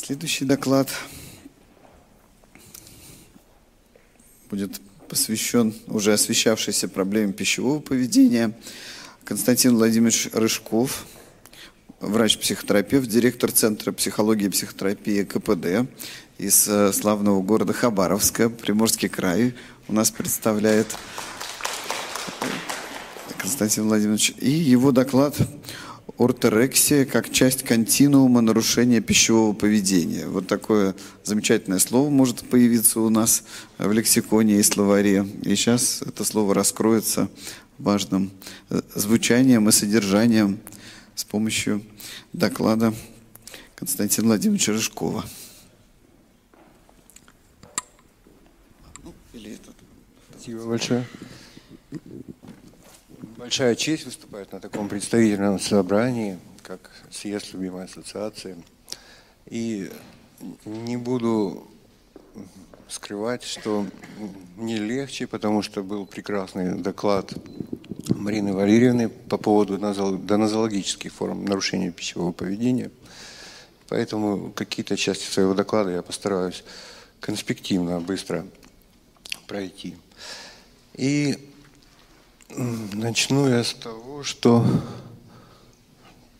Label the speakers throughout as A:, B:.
A: Следующий доклад будет посвящен уже освещавшейся проблеме пищевого поведения. Константин Владимирович Рыжков, врач-психотерапевт, директор Центра психологии и психотерапии КПД из э, славного города Хабаровска, Приморский край, у нас представляет Константин Владимирович. И его доклад орторексия как часть континуума нарушения пищевого поведения. Вот такое замечательное слово может появиться у нас в лексиконе и словаре. И сейчас это слово раскроется важным э, звучанием и содержанием с помощью доклада Константина Владимировича Рыжкова.
B: Спасибо большое. Большая честь выступать на таком представительном собрании, как съезд любимой ассоциации. И не буду скрывать, что не легче, потому что был прекрасный доклад Марины Валерьевны по поводу донозологических форм нарушения пищевого поведения. Поэтому какие-то части своего доклада я постараюсь конспективно, быстро пройти. И Начну я с того, что...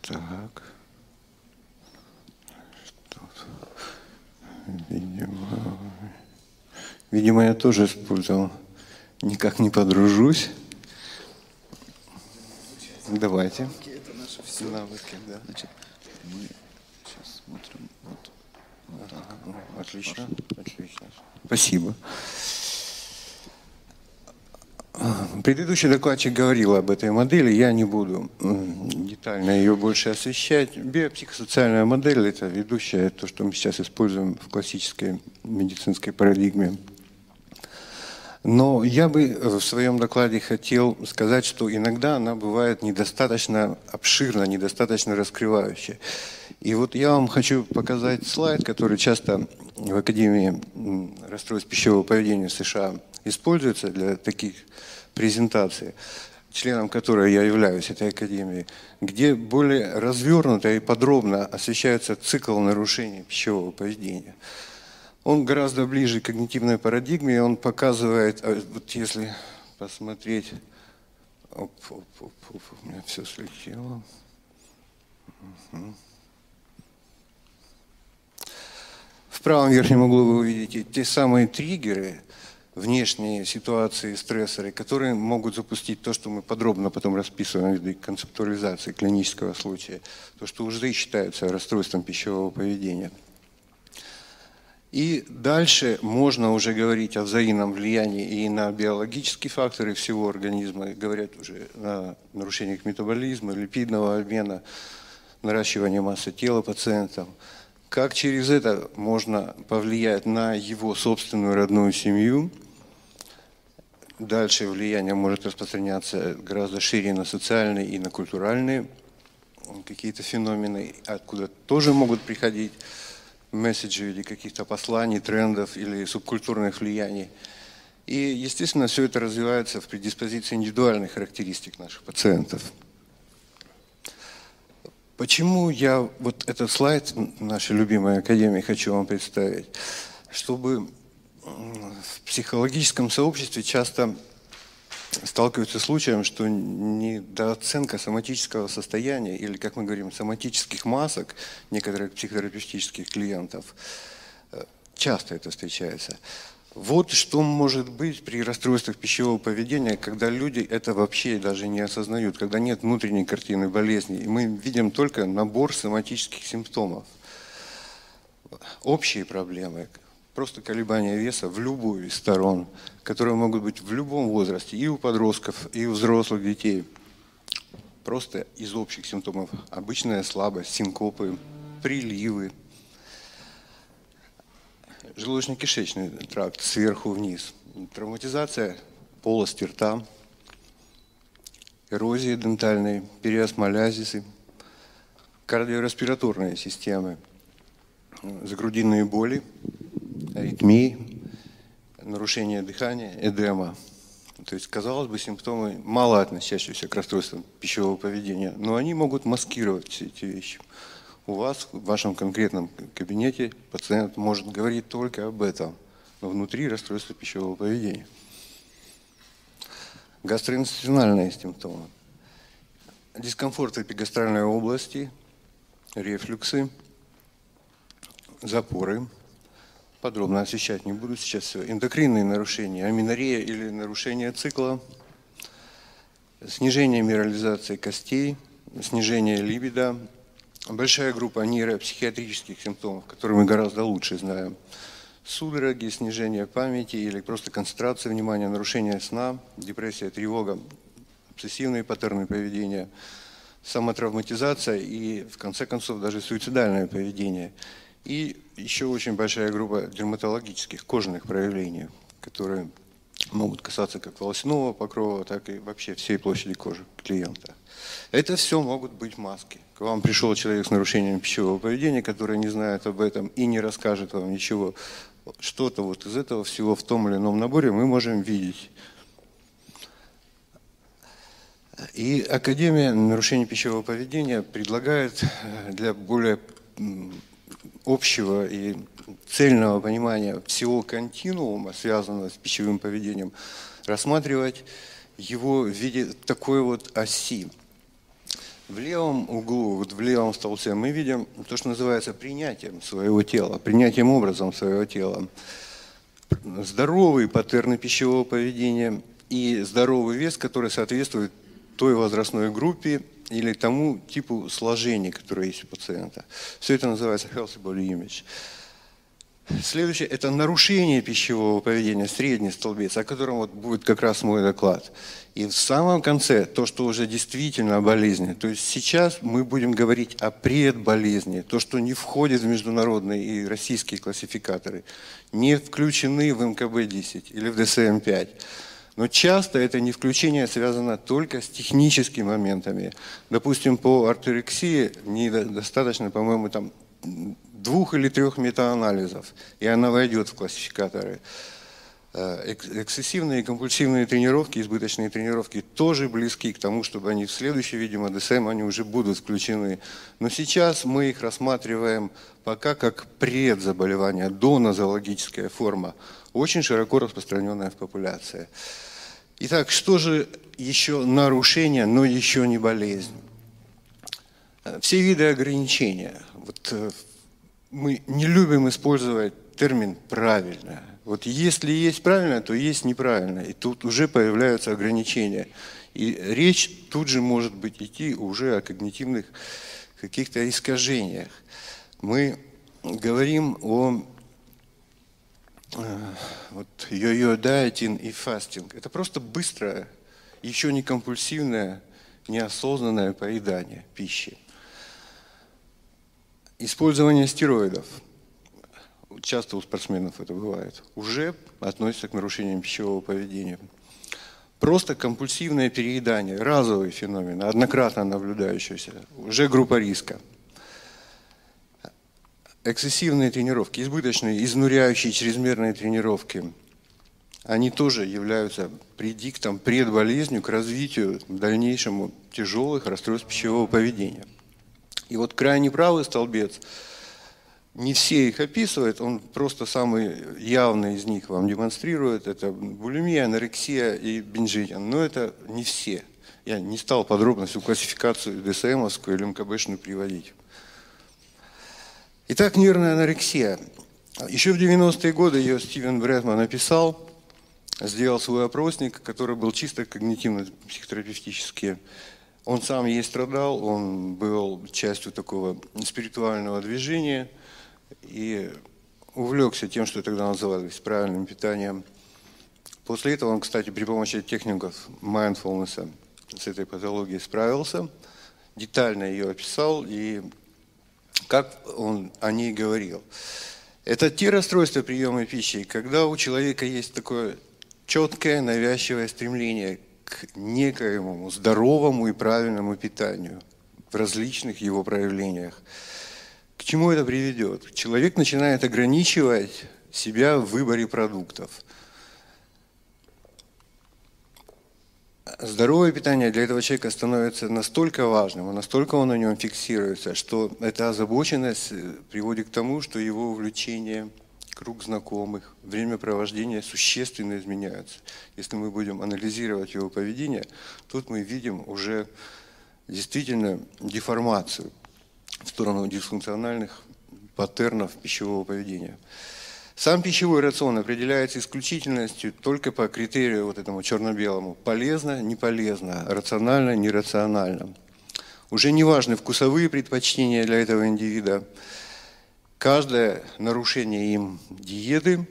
B: Так. Что Видимо... Видимо, я тоже использовал. Никак не подружусь. Давайте.
A: Это наши все навыки, да. Значит, мы сейчас смотрим вот,
B: вот так. Отлично, отлично. Спасибо. Предыдущий докладчик говорил об этой модели, я не буду детально ее больше освещать. Биопсихосоциальная модель – это ведущая, то, что мы сейчас используем в классической медицинской парадигме. Но я бы в своем докладе хотел сказать, что иногда она бывает недостаточно обширна, недостаточно раскрывающая. И вот я вам хочу показать слайд, который часто в Академии расстройств пищевого поведения США используется для таких презентации, членом которой я являюсь, этой академии, где более развернуто и подробно освещается цикл нарушений пищевого поведения. Он гораздо ближе к когнитивной парадигме, он показывает, а вот если посмотреть, оп, оп, оп, оп, у меня все слетело. Угу. В правом верхнем углу вы увидите те самые триггеры, внешние ситуации, стрессоры, которые могут запустить то, что мы подробно потом расписываем в виде концептуализации клинического случая, то, что уже считается расстройством пищевого поведения. И дальше можно уже говорить о взаимном влиянии и на биологические факторы всего организма, говорят уже о нарушениях метаболизма, липидного обмена, наращивания массы тела пациентам. Как через это можно повлиять на его собственную родную семью – Дальше влияние может распространяться гораздо шире на социальные и на культуральные какие-то феномены, откуда тоже могут приходить месседжи или каких-то посланий, трендов или субкультурных влияний. И, естественно, все это развивается в предиспозиции индивидуальных характеристик наших пациентов. Почему я вот этот слайд нашей любимой академии хочу вам представить? Чтобы в психологическом сообществе часто сталкиваются с случаем, что недооценка соматического состояния или, как мы говорим, соматических масок некоторых психотерапевтических клиентов, э, часто это встречается. Вот что может быть при расстройствах пищевого поведения, когда люди это вообще даже не осознают, когда нет внутренней картины болезни, и мы видим только набор соматических симптомов. Общие проблемы, просто колебания веса в любую из сторон, которые могут быть в любом возрасте, и у подростков, и у взрослых детей. Просто из общих симптомов. Обычная слабость, синкопы, приливы, желудочно-кишечный тракт сверху вниз, травматизация полости рта, эрозия дентальной, периосмолязисы, кардиореспираторные системы, загрудинные боли, аритмии, нарушение дыхания, эдема. То есть, казалось бы, симптомы мало относящиеся к расстройствам пищевого поведения, но они могут маскировать все эти вещи. у вас в вашем конкретном кабинете пациент может говорить только об этом, но внутри расстройства пищевого поведения. Гастроинституциональные симптомы. Дискомфорт в эпигастральной области, рефлюксы, запоры. Подробно освещать не буду сейчас все. Эндокринные нарушения, аминорея или нарушение цикла, снижение минерализации костей, снижение либидо, большая группа нейропсихиатрических симптомов, которые мы гораздо лучше знаем. Судороги, снижение памяти или просто концентрация внимания, нарушение сна, депрессия, тревога, обсессивные паттерны поведения, самотравматизация и, в конце концов, даже суицидальное поведение. И еще очень большая группа дерматологических кожных проявлений, которые могут касаться как волосяного покрова, так и вообще всей площади кожи клиента. Это все могут быть маски. К вам пришел человек с нарушением пищевого поведения, который не знает об этом и не расскажет вам ничего. Что-то вот из этого всего в том или ином наборе мы можем видеть. И Академия нарушений пищевого поведения предлагает э, для более общего и цельного понимания всего континуума, связанного с пищевым поведением, рассматривать его в виде такой вот оси. В левом углу, вот в левом столбце мы видим то, что называется принятием своего тела, принятием образом своего тела. Здоровый паттерны пищевого поведения и здоровый вес, который соответствует той возрастной группе или тому типу сложения, которое есть у пациента. Все это называется healthy body image. Следующее – это нарушение пищевого поведения, средний столбец, о котором вот будет как раз мой доклад. И в самом конце то, что уже действительно болезнь. То есть сейчас мы будем говорить о предболезни, то, что не входит в международные и российские классификаторы, не включены в МКБ-10 или в ДСМ-5. Но часто это не включение связано только с техническими моментами. Допустим, по орторексии недостаточно, по-моему, там двух или трех метаанализов, и она войдет в классификаторы. Э, эксцессивные и компульсивные тренировки, избыточные тренировки тоже близки к тому, чтобы они в следующей, видимо, ДСМ они уже будут включены. Но сейчас мы их рассматриваем пока как предзаболевание, донозологическая форма, очень широко распространенная в популяции. Итак, что же еще нарушение, но еще не болезнь? Все виды ограничения. Вот э, мы не любим использовать термин «правильно». Вот если есть правильно, то есть неправильно. И тут уже появляются ограничения. И речь тут же может быть идти уже о когнитивных каких-то искажениях. Мы говорим о Э, вот йо-йо дайетин и фастинг. Это просто быстрое, еще не компульсивное, неосознанное поедание пищи. Использование стероидов. Часто у спортсменов это бывает. Уже относится к нарушениям пищевого поведения. Просто компульсивное переедание, разовый феномен, однократно наблюдающийся, уже группа риска – эксцессивные тренировки, избыточные, изнуряющие, чрезмерные тренировки, они тоже являются предиктом, предболезнью к развитию дальнейшему тяжелых расстройств пищевого поведения. И вот крайне правый столбец, не все их описывает, он просто самый явный из них вам демонстрирует. Это булимия, анорексия и бенжитин. Но это не все. Я не стал подробно всю классификацию ДСМовскую или МКБшную приводить. Итак, нервная анорексия. Еще в 90-е годы ее Стивен Брэдман написал, сделал свой опросник, который был чисто когнитивно-психотерапевтический. Он сам ей страдал, он был частью такого спиритуального движения и увлекся тем, что тогда называлось правильным питанием. После этого он, кстати, при помощи техников mindfulness с этой патологией справился, детально ее описал и как он о ней говорил. Это те расстройства приема пищи, когда у человека есть такое четкое, навязчивое стремление к некоему здоровому и правильному питанию в различных его проявлениях. К чему это приведет? Человек начинает ограничивать себя в выборе продуктов. Здоровое питание для этого человека становится настолько важным, настолько он на нем фиксируется, что эта озабоченность э, приводит к тому, что его увлечение, круг знакомых, время провождения существенно изменяются. Если мы будем анализировать его поведение, тут мы видим уже действительно деформацию в сторону дисфункциональных паттернов пищевого поведения. Сам пищевой рацион определяется исключительностью только по критерию вот этому черно-белому. Полезно, не полезно, рационально, нерационально. Уже не важны вкусовые предпочтения для этого индивида. Каждое нарушение им диеты,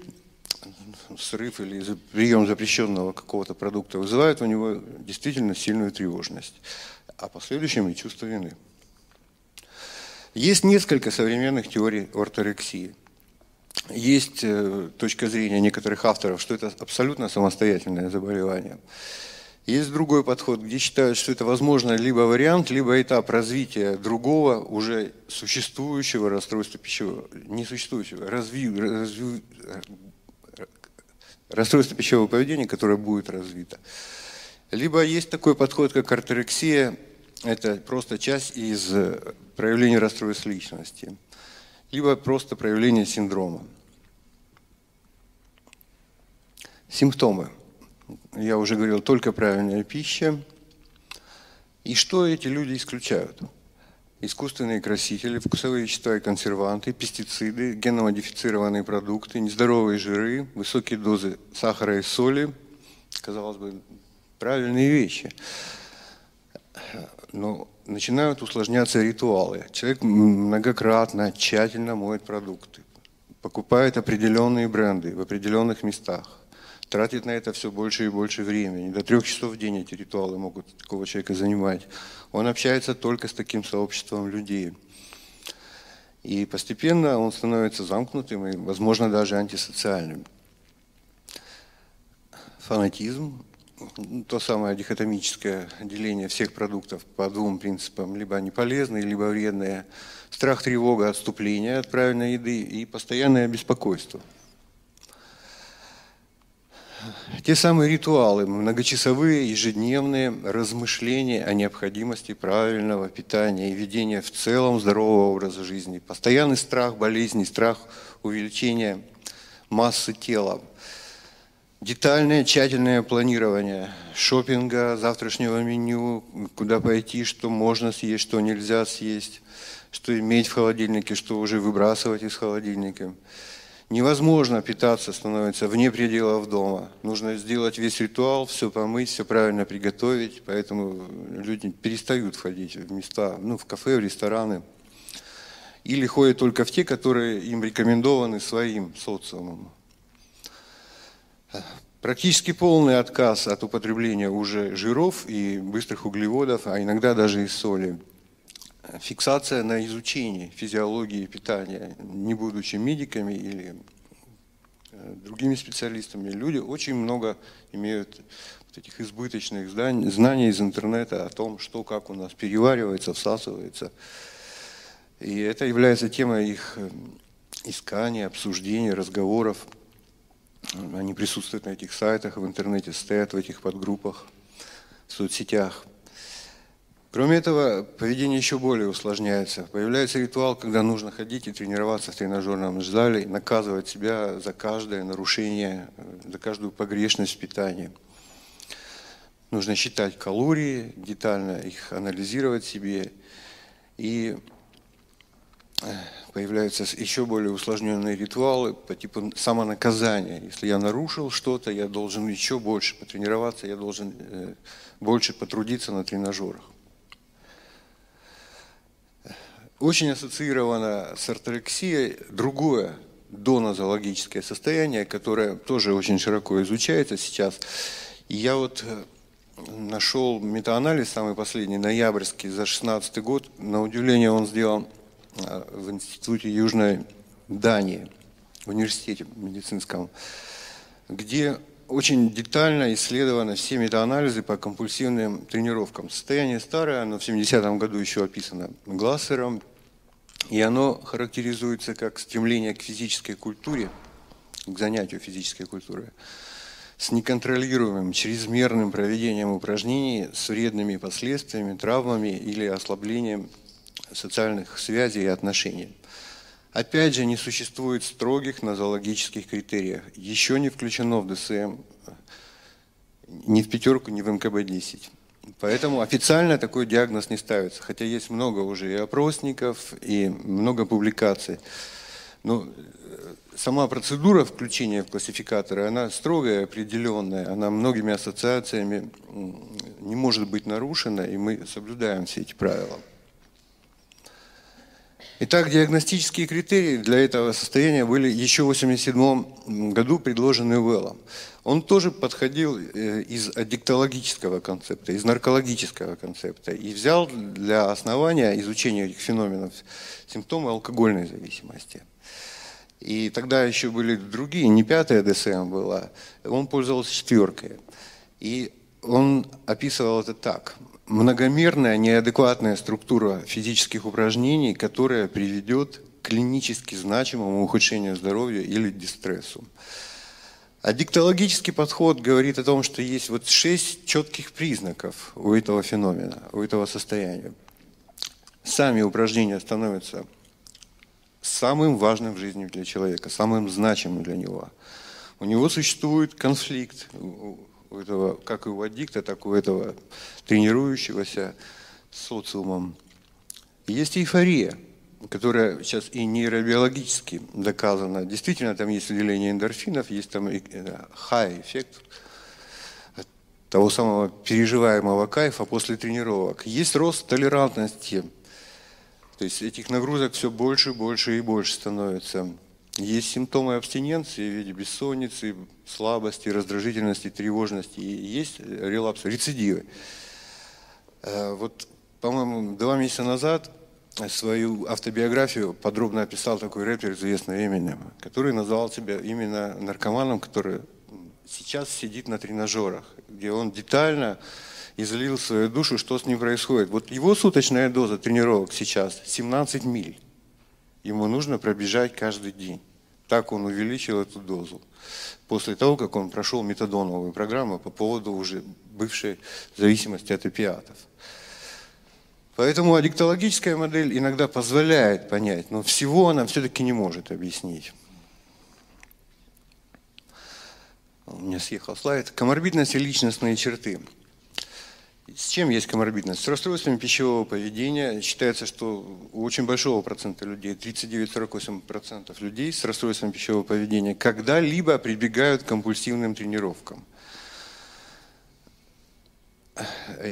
B: срыв или прием запрещенного какого-то продукта вызывает у него действительно сильную тревожность, а последующем и чувство вины. Есть несколько современных теорий орторексии – есть э, точка зрения некоторых авторов, что это абсолютно самостоятельное заболевание. Есть другой подход, где считают, что это возможно либо вариант, либо этап развития другого, уже существующего расстройства пищевого, не существующего, разви, разви, расстройства пищевого поведения, которое будет развито. Либо есть такой подход, как орторексия, это просто часть из проявления расстройств личности либо просто проявление синдрома. Симптомы. Я уже говорил, только правильная пища. И что эти люди исключают? Искусственные красители, вкусовые вещества и консерванты, пестициды, геномодифицированные продукты, нездоровые жиры, высокие дозы сахара и соли. Казалось бы, правильные вещи. Но начинают усложняться ритуалы. Человек многократно, тщательно моет продукты, покупает определенные бренды в определенных местах, тратит на это все больше и больше времени. До трех часов в день эти ритуалы могут такого человека занимать. Он общается только с таким сообществом людей. И постепенно он становится замкнутым и, возможно, даже антисоциальным. Фанатизм то самое дихотомическое деление всех продуктов по двум принципам. Либо они полезные, либо вредные. Страх, тревога, отступление от правильной еды и постоянное беспокойство. Те самые ритуалы, многочасовые, ежедневные размышления о необходимости правильного питания и ведения в целом здорового образа жизни. Постоянный страх болезни, страх увеличения массы тела – Детальное, тщательное планирование шопинга, завтрашнего меню, куда пойти, что можно съесть, что нельзя съесть, что иметь в холодильнике, что уже выбрасывать из холодильника. Невозможно питаться становится вне пределов дома. Нужно сделать весь ритуал, все помыть, все правильно приготовить. Поэтому люди перестают входить в места, ну, в кафе, в рестораны. Или ходят только в те, которые им рекомендованы своим социумом. Практически полный отказ от употребления уже жиров и быстрых углеводов, а иногда даже и соли. Фиксация на изучении физиологии питания, не будучи медиками или э, другими специалистами, люди очень много имеют вот этих избыточных знаний из интернета о том, что как у нас переваривается, всасывается. И это является темой их э, искания, обсуждения, разговоров. Они присутствуют на этих сайтах, в интернете, стоят в этих подгруппах, в соцсетях. Кроме этого, поведение еще более усложняется. Появляется ритуал, когда нужно ходить и тренироваться в тренажерном зале, наказывать себя за каждое нарушение, за каждую погрешность в питании. Нужно считать калории, детально их анализировать себе и появляются еще более усложненные ритуалы по типу самонаказания. Если я нарушил что-то, я должен еще больше потренироваться, я должен э, больше потрудиться на тренажерах. Очень ассоциировано с орторексией другое донозоологическое состояние, которое тоже очень широко изучается сейчас. Я вот э, нашел метаанализ, самый последний, ноябрьский, за 16 год. На удивление он сделан в Институте Южной Дании, в университете медицинском, где очень детально исследованы все метаанализы по компульсивным тренировкам. Состояние старое, оно в 70-м году еще описано Глассером, и оно характеризуется как стремление к физической культуре, к занятию физической культурой, с неконтролируемым чрезмерным проведением упражнений с вредными последствиями, травмами или ослаблением социальных связей и отношений. Опять же, не существует строгих нозологических критериев. Еще не включено в ДСМ ни в пятерку, ни в МКБ-10. Поэтому официально такой диагноз не ставится, хотя есть много уже и опросников, и много публикаций. Но э, сама процедура включения в классификаторы, она строгая, определенная, она многими ассоциациями не может быть нарушена, и мы соблюдаем все эти правила. Итак, диагностические критерии для этого состояния были еще в 1987 году предложены Уэллом. Он тоже подходил э, из аддиктологического концепта, из наркологического концепта и взял для основания изучения этих феноменов симптомы алкогольной зависимости. И тогда еще были другие, не пятая ДСМ была, он пользовался четверкой. И он описывал это так многомерная, неадекватная структура физических упражнений, которая приведет к клинически значимому ухудшению здоровья или дистрессу. А диктологический подход говорит о том, что есть вот шесть четких признаков у этого феномена, у этого состояния. Сами упражнения становятся самым важным в жизни для человека, самым значимым для него. У него существует конфликт, у этого, как и у аддикта, так и у этого тренирующегося социумом. И есть эйфория, которая сейчас и нейробиологически доказана. Действительно, там есть выделение эндорфинов, есть там high эффект того самого переживаемого кайфа после тренировок. Есть рост толерантности. То есть этих нагрузок все больше, больше и больше становится. Есть симптомы абстиненции в виде бессонницы, слабости, раздражительности, тревожности. И есть релапс, рецидивы. Э, вот, по-моему, два месяца назад свою автобиографию подробно описал такой рэпер, известный Эминем, который назвал себя именно наркоманом, который сейчас сидит на тренажерах, где он детально излил свою душу, что с ним происходит. Вот его суточная доза тренировок сейчас 17 миль. Ему нужно пробежать каждый день. Так он увеличил эту дозу. После того, как он прошел метадоновую программу по поводу уже бывшей зависимости от опиатов. Поэтому аддиктологическая модель иногда позволяет понять, но всего она все-таки не может объяснить. У меня съехал слайд. Коморбидность и личностные черты. С чем есть коморбидность? С расстройствами пищевого поведения. Считается, что у очень большого процента людей, 39-48% людей с расстройством пищевого поведения, когда-либо прибегают к компульсивным тренировкам.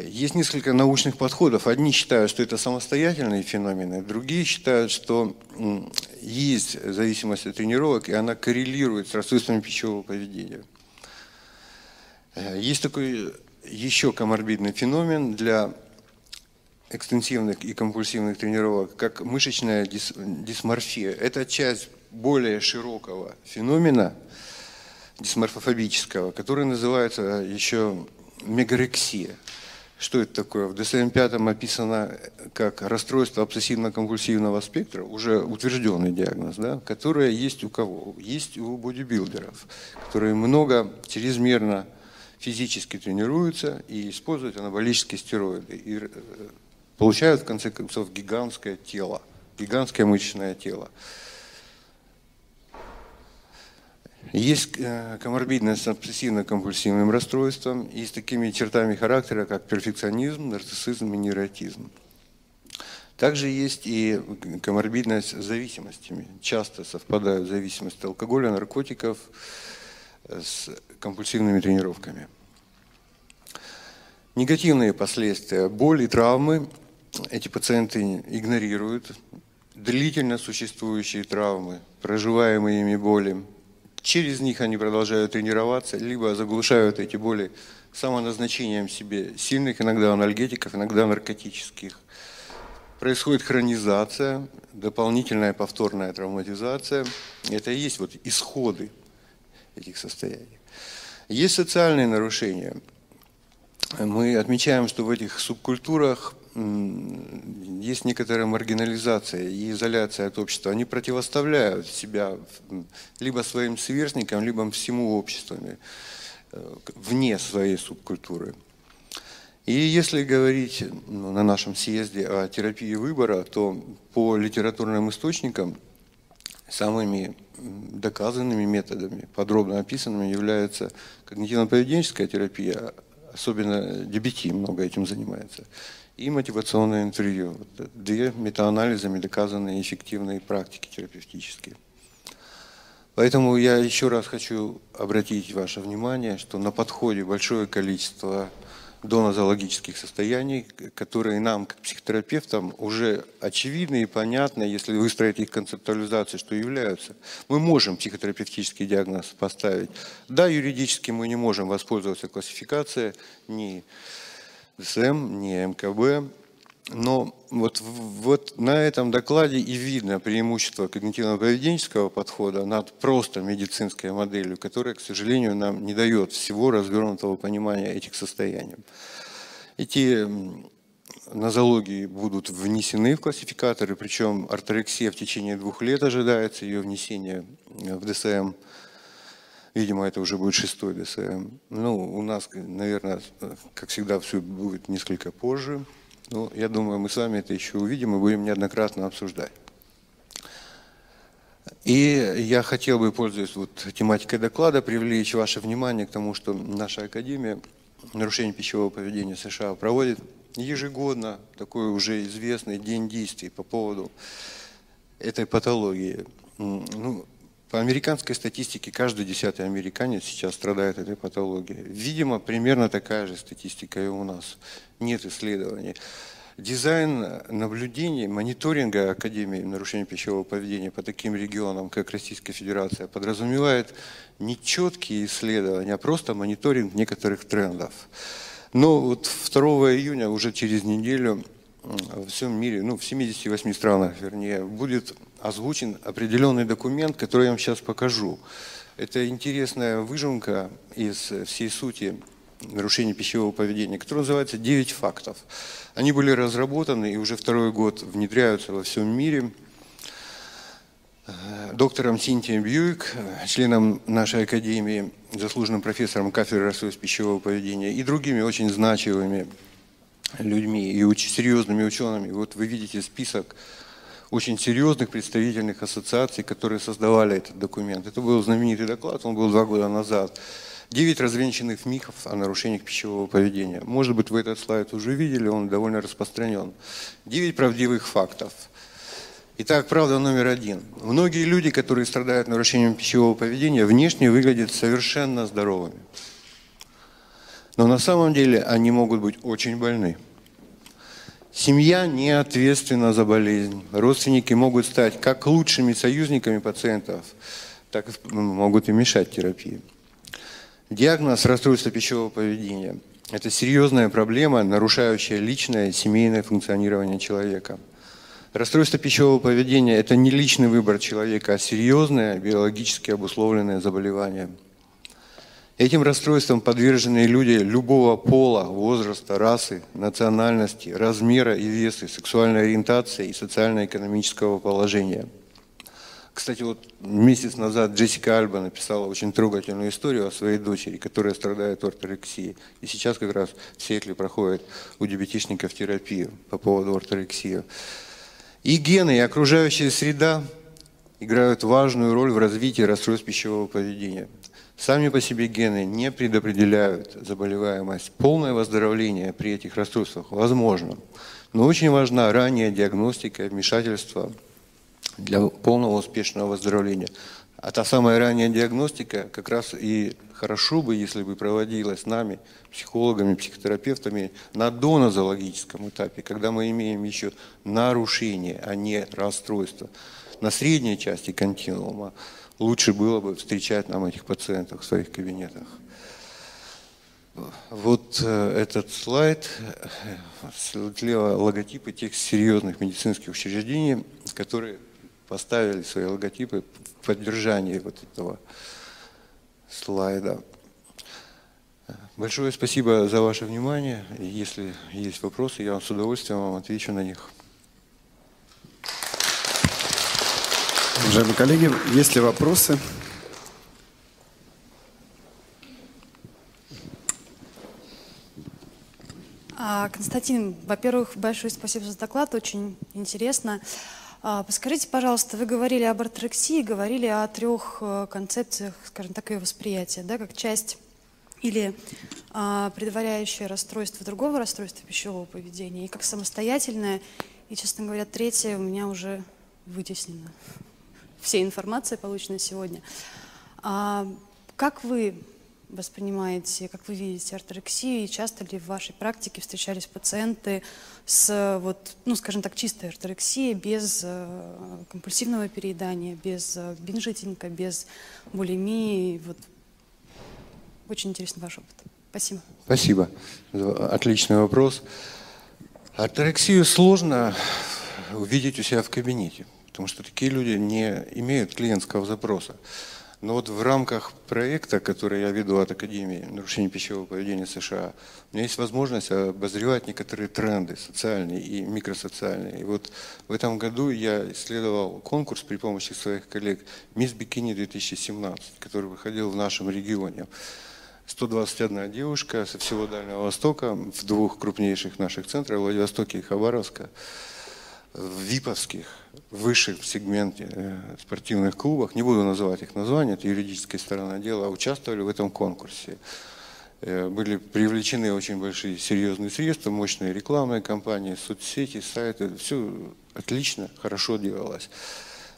B: Есть несколько научных подходов. Одни считают, что это самостоятельные феномены, другие считают, что есть зависимость от тренировок, и она коррелирует с расстройствами пищевого поведения. Э, есть такой еще коморбидный феномен для экстенсивных и компульсивных тренировок, как мышечная дис, дисморфия. Это часть более широкого феномена дисморфофобического, который называется еще мегарексия. Что это такое? В DSM-5 описано как расстройство обсессивно-компульсивного спектра, уже утвержденный диагноз, да, которое есть у кого? Есть у бодибилдеров, которые много, чрезмерно физически тренируются и используют анаболические стероиды. И э, получают, в конце концов, гигантское тело, гигантское мышечное тело. Есть э, коморбидность с обсессивно-компульсивным расстройством и с такими чертами характера, как перфекционизм, нарциссизм и нейротизм. Также есть и коморбидность с зависимостями. Часто совпадают зависимости от алкоголя, наркотиков, с компульсивными тренировками. Негативные последствия, боли и травмы эти пациенты игнорируют. Длительно существующие травмы, проживаемые ими боли, через них они продолжают тренироваться, либо заглушают эти боли самоназначением себе сильных иногда анальгетиков, иногда наркотических. Происходит хронизация, дополнительная повторная травматизация. Это и есть вот исходы этих состояний. Есть социальные нарушения. Мы отмечаем, что в этих субкультурах есть некоторая маргинализация и изоляция от общества. Они противоставляют себя либо своим сверстникам, либо всему обществу. э, вне своей субкультуры. И если говорить ну, на нашем съезде о терапии выбора, то по литературным источникам самыми доказанными методами, подробно описанными, является когнитивно-поведенческая терапия, особенно DBT много этим занимается, и мотивационное интервью. Две метаанализами доказанные эффективные практики терапевтические. Поэтому я еще раз хочу обратить ваше внимание, что на подходе большое количество донозоологических состояний, которые нам, как психотерапевтам, уже очевидны и понятны, если выстроить их концептуализацию, что являются. Мы можем психотерапевтический диагноз поставить. Да, юридически мы не можем воспользоваться классификацией ни ДСМ, ни МКБ, но вот, вот на этом докладе и видно преимущество когнитивно-поведенческого подхода над просто медицинской моделью, которая, к сожалению, нам не дает всего развернутого понимания этих состояний. Эти нозологии будут внесены в классификаторы, причем орторексия в течение двух лет ожидается ее внесение в ДСМ. Видимо, это уже будет шестой ДСМ. Ну, у нас, наверное, как всегда, все будет несколько позже. Ну, я думаю, мы с вами это еще увидим и будем неоднократно обсуждать. И я хотел бы, пользуясь вот тематикой доклада, привлечь ваше внимание к тому, что наша Академия нарушений пищевого поведения США проводит ежегодно такой уже известный день действий по поводу этой патологии. Ну, по американской статистике каждый десятый американец сейчас страдает этой патологией. Видимо, примерно такая же статистика и у нас. Нет исследований. Дизайн наблюдений, мониторинга Академии нарушений пищевого поведения по таким регионам, как Российская Федерация, подразумевает не четкие исследования, а просто мониторинг некоторых трендов. Но вот 2 июня, уже через неделю, во всем мире, ну в 78 странах, вернее, будет озвучен определенный документ, который я вам сейчас покажу. Это интересная выжимка из всей сути нарушения пищевого поведения, которая называется «9 фактов». Они были разработаны и уже второй год внедряются во всем мире доктором Синтией Бьюик, членом нашей академии, заслуженным профессором кафедры расстройств пищевого поведения и другими очень значимыми людьми и уч серьезными учеными. Вот вы видите список очень серьезных представительных ассоциаций, которые создавали этот документ. Это был знаменитый доклад, он был два года назад. Девять развенчанных мифов о нарушениях пищевого поведения. Может быть, вы этот слайд уже видели, он довольно распространен. Девять правдивых фактов. Итак, правда номер один. Многие люди, которые страдают нарушением пищевого поведения, внешне выглядят совершенно здоровыми. Но на самом деле они могут быть очень больны. Семья не ответственна за болезнь. Родственники могут стать как лучшими союзниками пациентов, так и могут и мешать терапии. Диагноз расстройства пищевого поведения – это серьезная проблема, нарушающая личное семейное функционирование человека. Расстройство пищевого поведения – это не личный выбор человека, а серьезное биологически обусловленное заболевание – Этим расстройством подвержены люди любого пола, возраста, расы, национальности, размера и веса, сексуальной ориентации и социально-экономического положения. Кстати, вот месяц назад Джессика Альба написала очень трогательную историю о своей дочери, которая страдает орторексией. И сейчас как раз в Сиэтле проходит у дебетишников терапию по поводу орторексии. И гены, и окружающая среда играют важную роль в развитии расстройств пищевого поведения. Сами по себе гены не предопределяют заболеваемость. Полное выздоровление при этих расстройствах возможно. Но очень важна ранняя диагностика вмешательство для полного успешного выздоровления. А та самая ранняя диагностика как раз и хорошо бы, если бы проводилась нами, психологами, психотерапевтами, на донозологическом этапе, когда мы имеем еще нарушение, а не расстройство. На средней части континуума лучше было бы встречать нам этих пациентов в своих кабинетах. Вот э, этот слайд, слева логотипы тех серьезных медицинских учреждений, которые поставили свои логотипы в поддержании вот этого слайда. Большое спасибо за ваше внимание. Если есть вопросы, я вам с удовольствием вам отвечу на них.
A: Уважаемые коллеги, есть ли вопросы?
C: А, Константин, во-первых, большое спасибо за доклад, очень интересно. А, подскажите, пожалуйста, вы говорили об артерексии, говорили о трех э, концепциях, скажем так, ее восприятия, да, как часть или а, предваряющее расстройство другого расстройства пищевого поведения, и как самостоятельное, и, честно говоря, третье у меня уже вытеснено. Все информация, полученная сегодня. А, как вы воспринимаете, как вы видите орторексию, и часто ли в вашей практике встречались пациенты с, вот, ну, скажем так, чистой орторексией, без э, компульсивного переедания, без э, бинжитинга, без булимии? Вот. Очень интересен ваш опыт. Спасибо.
B: Спасибо. Отличный вопрос. Орторексию сложно увидеть у себя в кабинете, потому что такие люди не имеют клиентского запроса. Но вот в рамках проекта, который я веду от Академии нарушений пищевого поведения США, у меня есть возможность обозревать некоторые тренды социальные и микросоциальные. И вот в этом году я исследовал конкурс при помощи своих коллег «Мисс Бикини-2017», который выходил в нашем регионе. 121 девушка со всего Дальнего Востока в двух крупнейших наших центрах, Владивостоке и Хабаровска в ВИПовских, высших в сегменте э, спортивных клубах, не буду называть их названия, это юридическая сторона дела, участвовали в этом конкурсе. Э, были привлечены очень большие серьезные средства, мощные рекламные кампании, соцсети, сайты, все отлично, хорошо делалось.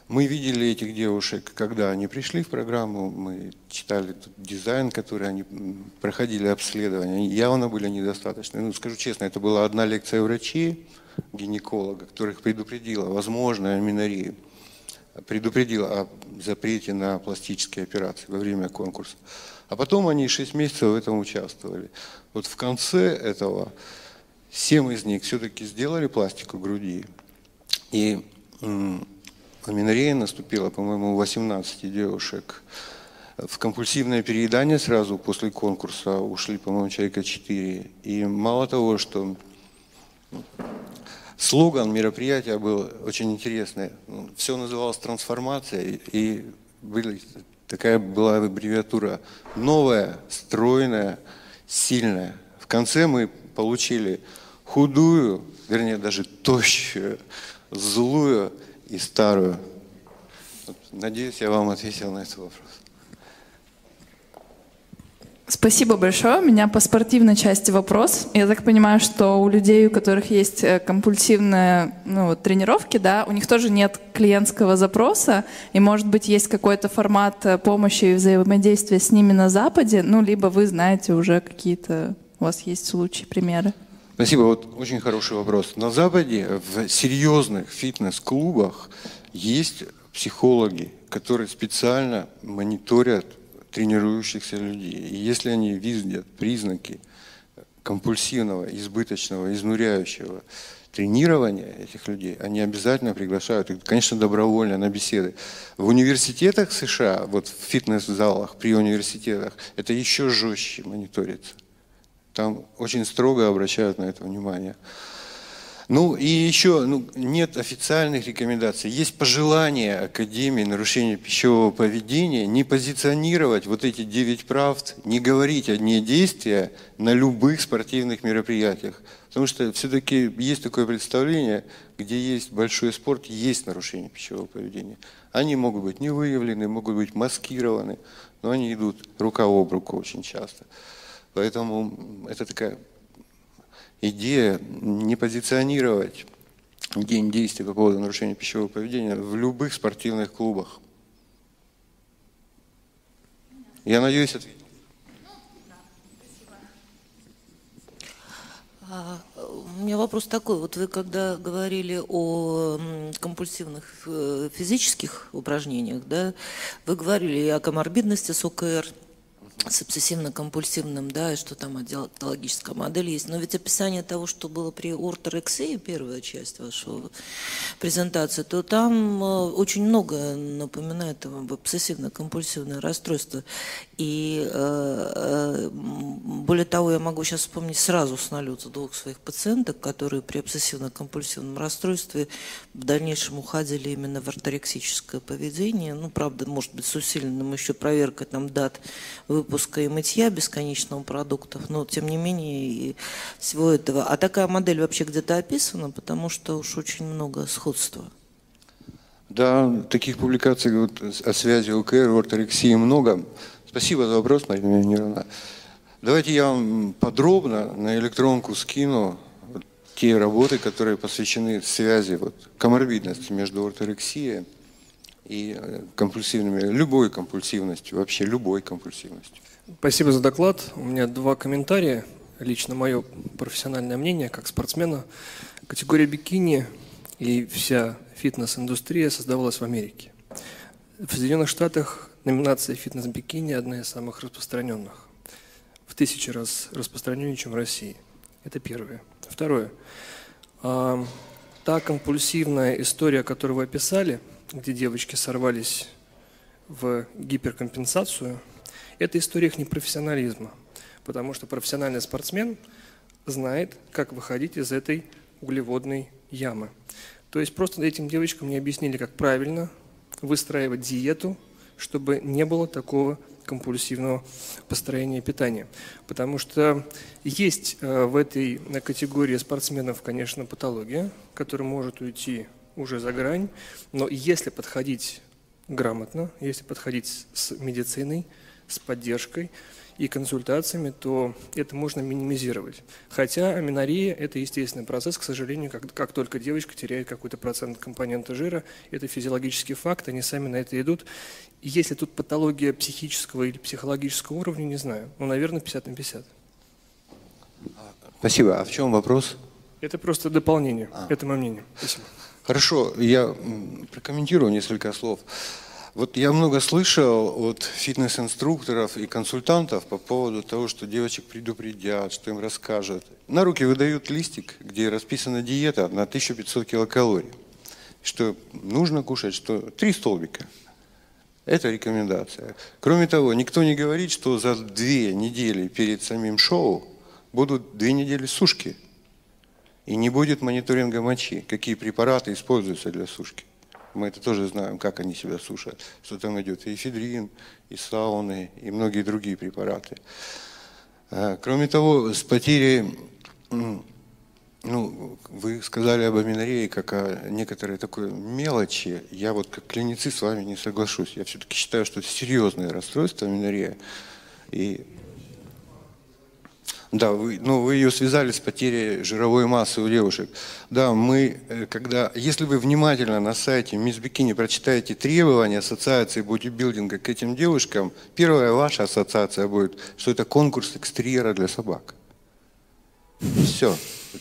B: Мы видели этих девушек, когда они пришли в программу, мы читали дизайн, который они проходили обследование, они явно были недостаточны. Ну, скажу честно, это была одна лекция врачей, гинеколога, которых предупредила возможно аминорею, предупредила о запрете на пластические операции во время конкурса. А потом они 6 месяцев в этом участвовали. Вот в конце этого 7 из них все-таки сделали пластику груди. И аминорея наступила, по-моему, у 18 девушек. В компульсивное переедание сразу после конкурса ушли, по-моему, человека 4. И мало того, что Слоган мероприятия был очень интересный. Все называлось трансформация, и были, такая была аббревиатура «Новая, стройная, сильная». В конце мы получили худую, вернее даже тощую, злую и старую. Надеюсь, я вам ответил на этот вопрос.
D: Спасибо большое. У меня по спортивной части вопрос. Я так понимаю, что у людей, у которых есть э, компульсивные ну, тренировки, да, у них тоже нет клиентского запроса, и, может быть, есть какой-то формат э, помощи и взаимодействия с ними на Западе, ну, либо вы знаете уже какие-то, у вас есть случаи, примеры.
B: Спасибо. Вот очень хороший вопрос. На Западе в серьезных фитнес-клубах есть психологи, которые специально мониторят тренирующихся людей. И если они видят признаки компульсивного, избыточного, изнуряющего тренирования этих людей, они обязательно приглашают их, конечно, добровольно на беседы. В университетах США, вот в фитнес-залах при университетах, это еще жестче мониторится. Там очень строго обращают на это внимание. Ну и еще ну, нет официальных рекомендаций. Есть пожелание Академии нарушения пищевого поведения не позиционировать вот эти девять правд, не говорить одни действия на любых спортивных мероприятиях. Потому что все-таки есть такое представление, где есть большой спорт, есть нарушение пищевого поведения. Они могут быть не выявлены, могут быть маскированы, но они идут рука об руку очень часто. Поэтому это такая идея не позиционировать день действия поводу нарушения пищевого поведения в любых спортивных клубах. Я надеюсь, ответил.
E: А, у меня вопрос такой. Вот вы когда говорили о компульсивных э, физических упражнениях, да, вы говорили и о коморбидности с ОКР, с обсессивно-компульсивным, да, и что там диалогическая модель есть. Но ведь описание того, что было при орторексии, первая часть вашего презентации, то там э, очень много напоминает об обсессивно-компульсивное расстройство. И э, э, более того, я могу сейчас вспомнить сразу с налета двух своих пациенток, которые при обсессивно-компульсивном расстройстве в дальнейшем уходили именно в орторексическое поведение. Ну, правда, может быть, с усиленным еще проверкой там дат выпуска и мытья бесконечного продуктов, но тем не менее всего этого. А такая модель вообще где-то описана, потому что уж очень много сходства.
B: Да, таких публикаций вот, о связи ОКР и орторексии много. Спасибо за вопрос, Марина Юрьевна. Давайте я вам подробно на электронку скину те работы, которые посвящены связи вот, коморбидности между орторексией и э, компульсивными, любой компульсивностью, вообще любой компульсивностью.
F: Спасибо за доклад. У меня два комментария. Лично мое профессиональное мнение, как спортсмена. Категория бикини и вся фитнес-индустрия создавалась в Америке. В Соединенных Штатах номинация фитнес-бикини одна из самых распространенных. В тысячи раз распространеннее, чем в России. Это первое. Второе. Та компульсивная история, которую вы описали, где девочки сорвались в гиперкомпенсацию, это история их непрофессионализма. Потому что профессиональный спортсмен знает, как выходить из этой углеводной ямы. То есть просто этим девочкам не объяснили, как правильно выстраивать диету, чтобы не было такого компульсивного построения питания. Потому что есть э, в этой категории спортсменов, конечно, патология, которая может уйти уже за грань, но если подходить грамотно, если подходить с медициной, с поддержкой, и консультациями, то это можно минимизировать. Хотя аминорея – это естественный процесс, к сожалению, как, как только девочка теряет какой-то процент компонента жира, это физиологический факт, они сами на это идут. Если тут патология психического или психологического уровня, не знаю, ну, наверное, 50 на 50.
B: Спасибо. А в чем вопрос?
F: Это просто дополнение. А. Это мое мнение. Спасибо.
B: Хорошо, я прокомментирую несколько слов. Вот я много слышал от фитнес-инструкторов и консультантов по поводу того, что девочек предупредят, что им расскажут. На руки выдают листик, где расписана диета на 1500 килокалорий. Что нужно кушать, что три столбика. Это рекомендация. Кроме того, никто не говорит, что за две недели перед самим шоу будут две недели сушки. И не будет мониторинга мочи, какие препараты используются для сушки. Мы это тоже знаем, как они себя сушат. Что там идет и эфедрин, и сауны, и многие другие препараты. Э, кроме того, с потерей, ну, вы сказали об аминорее как о некоторой такой мелочи. Я вот как клиницист с вами не соглашусь. Я все-таки считаю, что это серьезное расстройство аминорея. И да, вы, ну, вы ее связали с потерей жировой массы у девушек. Да, мы, э, когда, если вы внимательно на сайте Мисс Бикини прочитаете требования ассоциации бодибилдинга к этим девушкам, первая ваша ассоциация будет, что это конкурс экстерьера для собак. Все.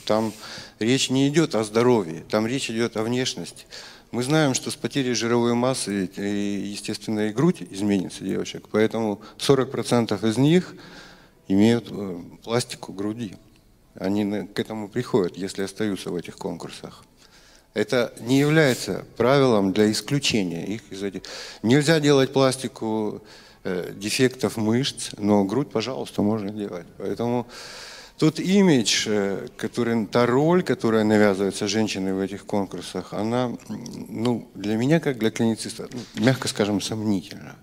B: Там речь не идет о здоровье, там речь идет о внешности. Мы знаем, что с потерей жировой массы, естественно, и грудь изменится девушек, поэтому 40% из них – имеют э, пластику груди. Они к этому приходят, если остаются в этих конкурсах. Это не является правилом для исключения их из этих. Нельзя делать пластику э, дефектов мышц, но грудь, пожалуйста, можно делать. Поэтому тот имидж, э, который, та роль, которая навязывается женщиной в этих конкурсах, она ну, для меня, как для клинициста, ну, мягко скажем, сомнительна.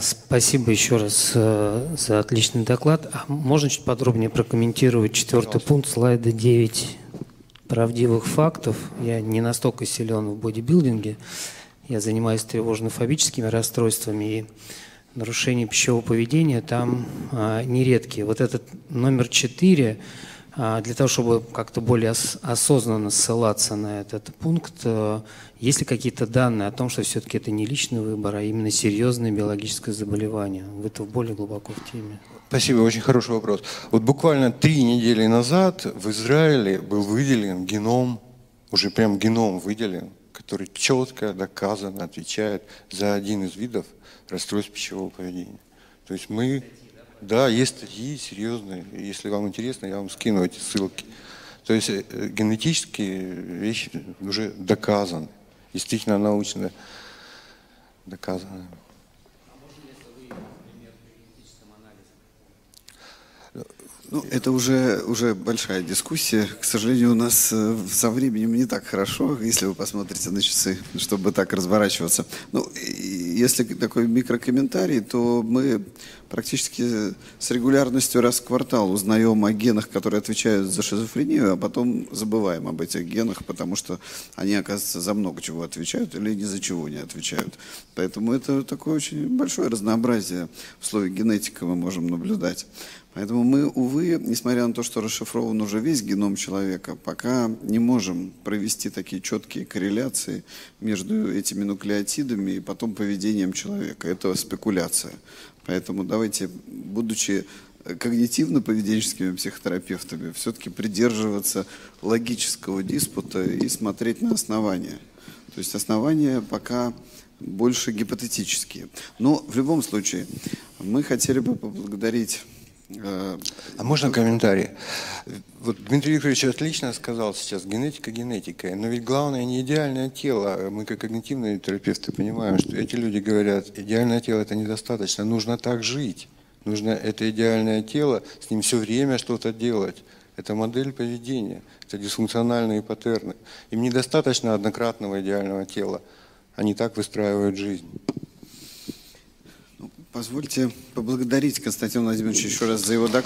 G: Спасибо еще раз э, за отличный доклад. А можно чуть подробнее прокомментировать четвертый Пожалуйста. пункт слайда 9 правдивых фактов. Я не настолько силен в бодибилдинге. Я занимаюсь тревожно-фобическими расстройствами и нарушения пищевого поведения там а, нередкие. Вот этот номер 4 а, для того, чтобы как-то более осознанно ссылаться на этот пункт, э, есть ли какие-то данные о том, что все-таки это не личный выбор, а именно серьезное биологическое заболевание? Вы-то более глубоко в теме.
B: Спасибо, очень хороший вопрос. Вот буквально три недели назад в Израиле был выделен геном, уже прям геном выделен, который четко, доказанно отвечает за один из видов расстройств пищевого поведения. То есть мы Да, есть статьи серьезные. Если вам интересно, я вам скину эти ссылки. То есть э, генетические вещи уже доказаны. Действительно научно доказаны.
A: Ну, это уже, уже большая дискуссия. К сожалению, у нас э, со временем не так хорошо, если вы посмотрите на часы, чтобы так разворачиваться. Ну, если такой микрокомментарий, то мы практически с регулярностью раз в квартал узнаем о генах, которые отвечают за шизофрению, а потом забываем об этих генах, потому что они, оказывается, за много чего отвечают или ни за чего не отвечают. Поэтому это такое очень большое разнообразие в слове генетика мы можем наблюдать. Поэтому мы, увы, несмотря на то, что расшифрован уже весь геном человека, пока не можем провести такие четкие корреляции между этими нуклеотидами и потом поведением человека. Это спекуляция. Поэтому давайте, будучи когнитивно-поведенческими психотерапевтами, все-таки придерживаться логического диспута и смотреть на основания. То есть основания пока больше гипотетические. Но в любом случае мы хотели бы поблагодарить
B: а можно комментарий? Вот Дмитрий Викторович отлично сказал сейчас, генетика генетикой, но ведь главное не идеальное тело. Мы как когнитивные терапевты понимаем, что эти люди говорят, идеальное тело это недостаточно, нужно так жить. Нужно это идеальное тело, с ним все время что-то делать. Это модель поведения, это дисфункциональные паттерны. Им недостаточно однократного идеального тела. Они так выстраивают жизнь.
A: Позвольте поблагодарить Константина Владимировича еще раз за его доклад.